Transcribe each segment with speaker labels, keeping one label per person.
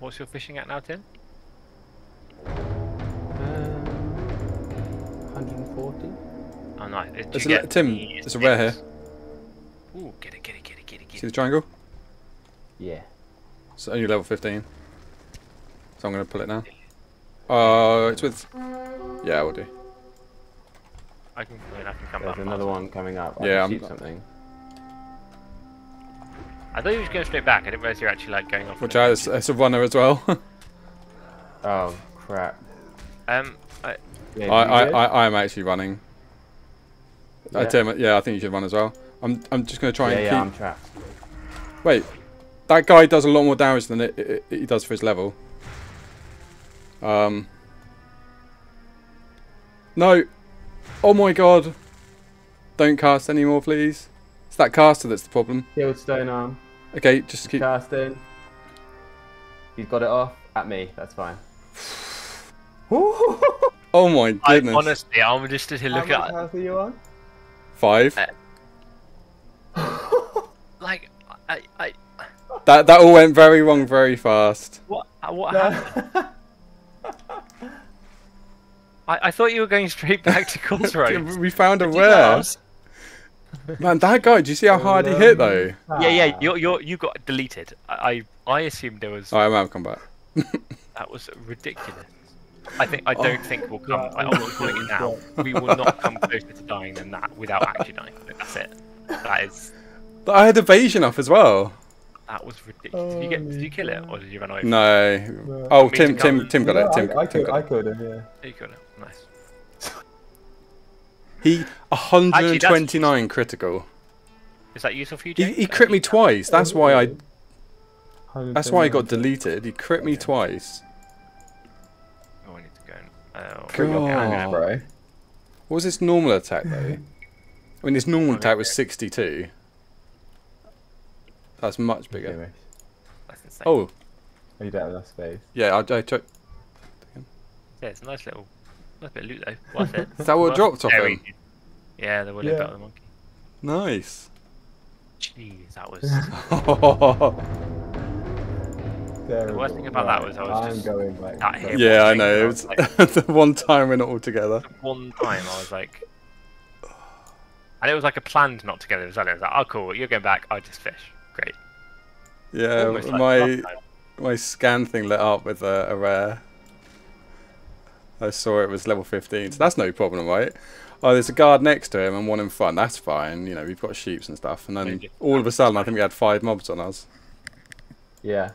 Speaker 1: What's your fishing at now, Tim?
Speaker 2: Um, 140.
Speaker 1: Oh, nice. Did
Speaker 3: There's a,
Speaker 1: get
Speaker 3: le- Tim,
Speaker 1: the
Speaker 3: there's a rare here.
Speaker 1: Ooh, get it, get it, get it, get it, Get
Speaker 3: See
Speaker 1: get
Speaker 3: the triangle?
Speaker 2: Yeah.
Speaker 3: It's only level 15. So I'm going to pull it now. Uh, it's with... Yeah, we'll do.
Speaker 1: I can, I, mean, I can come
Speaker 2: There's
Speaker 1: back.
Speaker 2: There's another one coming up. I
Speaker 3: Yeah,
Speaker 2: can
Speaker 3: I'm-
Speaker 2: something.
Speaker 1: I thought you was going straight back. I didn't realize you're actually like going off.
Speaker 3: Watch
Speaker 1: in a-
Speaker 3: it's, it's a runner as well.
Speaker 2: Oh crap.
Speaker 1: Um, I,
Speaker 2: Yeah,
Speaker 3: I, I. I, I'm actually running. Uh,
Speaker 2: Yeah.
Speaker 3: Tim, yeah, I think you should run as well. I'm, I'm just going to try
Speaker 2: yeah,
Speaker 3: and
Speaker 2: yeah,
Speaker 3: keep...
Speaker 2: I'm trapped.
Speaker 3: Wait, that guy does a lot more damage than it, it, it he does for his level. Um. No. Oh my god. Don't cast anymore, please. It's that caster that's the problem.
Speaker 2: Killed stone arm.
Speaker 3: Okay, just keep.
Speaker 2: Casting. He's got it off at me. That's fine.
Speaker 3: Oh my
Speaker 1: I
Speaker 3: goodness.
Speaker 1: honestly, I'm just stood here looking
Speaker 2: How much
Speaker 1: at
Speaker 2: health are you on?
Speaker 3: Five.
Speaker 1: Uh, like, I, I,
Speaker 3: That that all went very wrong very fast.
Speaker 1: what, what happened? I, I thought you were going straight back to Crossroads.
Speaker 3: we found a
Speaker 1: Did you
Speaker 3: rare.
Speaker 1: not?
Speaker 3: Man, that guy. Do you see how hard he hit though?
Speaker 1: Yeah, yeah, you're, you're, you got deleted. I, I, I assumed there was.
Speaker 3: Oh, I might have come back.
Speaker 1: That was ridiculous. I think I don't think we'll come.
Speaker 2: Yeah.
Speaker 1: I, I'm not calling it now. We will not come closer to dying than that without actually dying. That's it. That is.
Speaker 3: But I had evasion off as well.
Speaker 1: That was ridiculous. Did you get? Did you kill it or did you run away?
Speaker 3: No. Oh,
Speaker 1: Me to
Speaker 3: Tim, Tim, Tim got it. Tim,
Speaker 4: I, I,
Speaker 3: Tim
Speaker 4: could,
Speaker 3: got
Speaker 4: I
Speaker 3: it.
Speaker 4: could have, yeah.
Speaker 1: You killed it. Nice.
Speaker 3: He 129 critical.
Speaker 1: Is that useful for you?
Speaker 3: He, he crit me twice. That's why I. That's why I got deleted. He crit me twice.
Speaker 1: Oh, I need to go. And, oh,
Speaker 4: Pretty good
Speaker 3: God.
Speaker 4: bro.
Speaker 3: What was his normal attack though? I mean, his normal attack was 62. That's much bigger.
Speaker 4: Anyway,
Speaker 1: that's insane.
Speaker 3: Oh,
Speaker 4: oh, you don't have enough space.
Speaker 3: yeah. I, I took.
Speaker 1: yeah, it's a nice little, nice bit of loot though. Worth it.
Speaker 3: Is that what
Speaker 1: Worth
Speaker 3: dropped off him?
Speaker 1: good. Yeah, the were
Speaker 4: Yeah.
Speaker 1: about the monkey.
Speaker 3: Nice.
Speaker 1: Jeez, that was.
Speaker 4: Terrible.
Speaker 1: worst thing about that was I was
Speaker 4: I'm
Speaker 1: just
Speaker 4: going back.
Speaker 1: sat here
Speaker 3: yeah, I know. It was
Speaker 1: was like-
Speaker 3: the one time we're not all together.
Speaker 1: one time I was like, and it was like a planned not together as well. It was like, oh cool, you're going back. I just fish. Great.
Speaker 3: Yeah,
Speaker 1: Almost
Speaker 3: my
Speaker 1: last time.
Speaker 3: my scan thing lit up with a, a rare. I saw it was level 15, so that's no problem, right? Oh, there's a guard next to him and one in front. That's fine. You know, we've got sheeps and stuff. And then all of a sudden, I think we had five mobs on us.
Speaker 2: Yeah.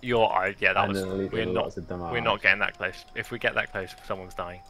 Speaker 1: You're, I yeah, that
Speaker 2: and
Speaker 1: was. We're not.
Speaker 2: lots of dumb
Speaker 1: We're not getting that close. If we get that close, someone's dying.